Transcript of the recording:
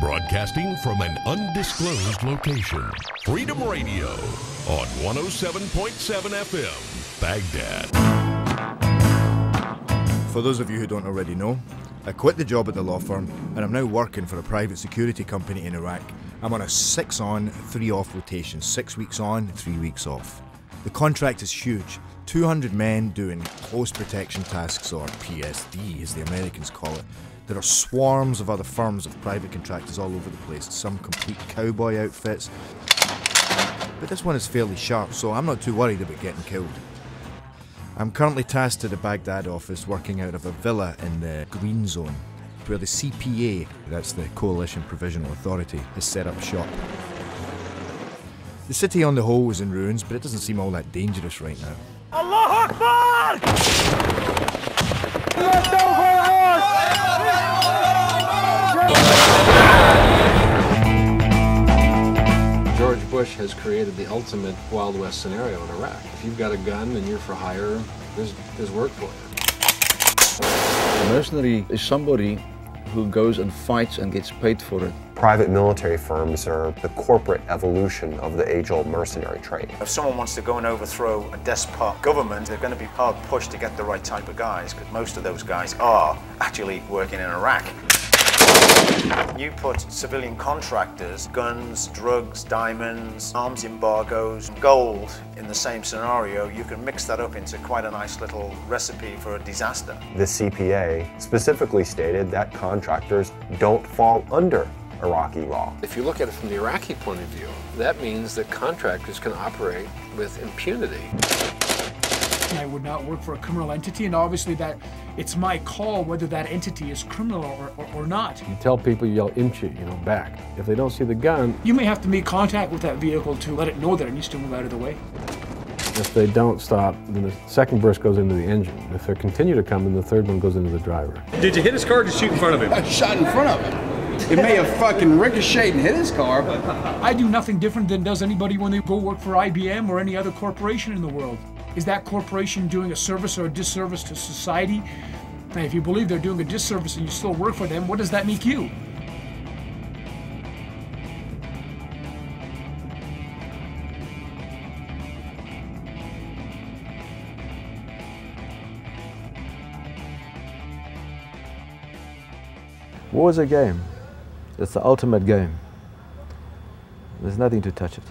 Broadcasting from an undisclosed location. Freedom Radio on 107.7 FM, Baghdad. For those of you who don't already know, I quit the job at the law firm and I'm now working for a private security company in Iraq. I'm on a six on, three off rotation, six weeks on, three weeks off. The contract is huge 200 men doing close protection tasks, or PSD as the Americans call it. There are swarms of other firms of private contractors all over the place, some complete cowboy outfits. But this one is fairly sharp, so I'm not too worried about getting killed. I'm currently tasked at the Baghdad office working out of a villa in the Green Zone, where the CPA, that's the Coalition Provisional Authority, has set up shop. The city on the whole is in ruins, but it doesn't seem all that dangerous right now. Allah Akbar! George Bush has created the ultimate Wild West scenario in Iraq. If you've got a gun and you're for hire, there's, there's work for you. A mercenary is somebody who goes and fights and gets paid for it. Private military firms are the corporate evolution of the age-old mercenary trade. If someone wants to go and overthrow a despot government, they're going to be hard pushed to get the right type of guys, because most of those guys are actually working in Iraq. You put civilian contractors, guns, drugs, diamonds, arms embargoes, gold in the same scenario, you can mix that up into quite a nice little recipe for a disaster. The CPA specifically stated that contractors don't fall under Iraqi law. If you look at it from the Iraqi point of view, that means that contractors can operate with impunity. I would not work for a criminal entity, and obviously that it's my call whether that entity is criminal or, or, or not. You tell people you yell imchi, you know, back. If they don't see the gun, You may have to make contact with that vehicle to let it know that it needs to move out of the way. if they don't stop, then the second burst goes into the engine. If they continue to come, then the third one goes into the driver. Did you hit his car or just shoot in front of him? I shot in front of him. It may have fucking ricocheted and hit his car, but I do nothing different than does anybody when they go work for IBM or any other corporation in the world. Is that corporation doing a service or a disservice to society? And if you believe they're doing a disservice and you still work for them, what does that make you? War is a game. It's the ultimate game. There's nothing to touch it.